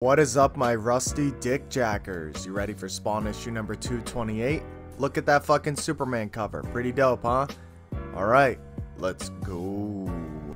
What is up, my rusty dick jackers? You ready for Spawn issue number 228? Look at that fucking Superman cover. Pretty dope, huh? Alright, let's go.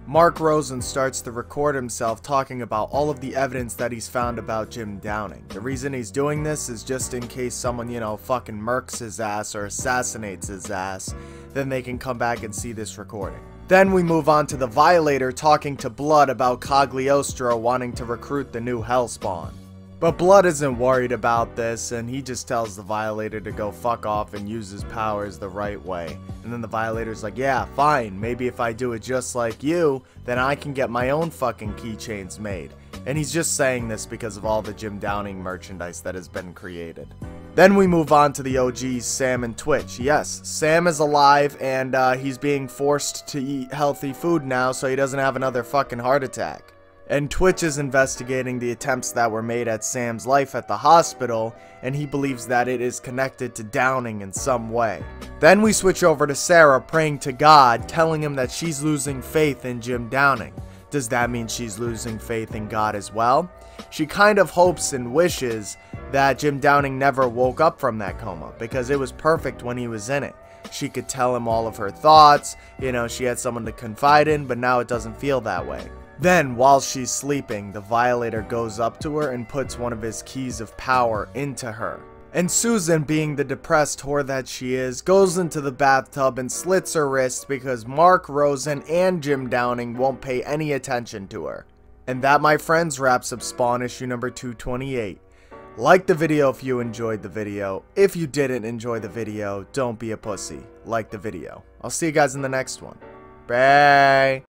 Mark Rosen starts to record himself talking about all of the evidence that he's found about Jim Downing. The reason he's doing this is just in case someone, you know, fucking murks his ass or assassinates his ass, then they can come back and see this recording. Then we move on to the Violator talking to Blood about Cagliostro wanting to recruit the new Hellspawn. But Blood isn't worried about this, and he just tells the Violator to go fuck off and use his powers the right way. And then the Violator's like, yeah, fine, maybe if I do it just like you, then I can get my own fucking keychains made. And he's just saying this because of all the Jim Downing merchandise that has been created. Then we move on to the OGs, Sam and Twitch. Yes, Sam is alive and uh, he's being forced to eat healthy food now so he doesn't have another fucking heart attack. And Twitch is investigating the attempts that were made at Sam's life at the hospital, and he believes that it is connected to Downing in some way. Then we switch over to Sarah praying to God, telling him that she's losing faith in Jim Downing. Does that mean she's losing faith in God as well? She kind of hopes and wishes that Jim Downing never woke up from that coma because it was perfect when he was in it. She could tell him all of her thoughts, you know, she had someone to confide in, but now it doesn't feel that way. Then, while she's sleeping, the Violator goes up to her and puts one of his keys of power into her. And Susan, being the depressed whore that she is, goes into the bathtub and slits her wrist because Mark Rosen and Jim Downing won't pay any attention to her. And that, my friends, wraps up Spawn issue number 228. Like the video if you enjoyed the video. If you didn't enjoy the video, don't be a pussy. Like the video. I'll see you guys in the next one. Bye.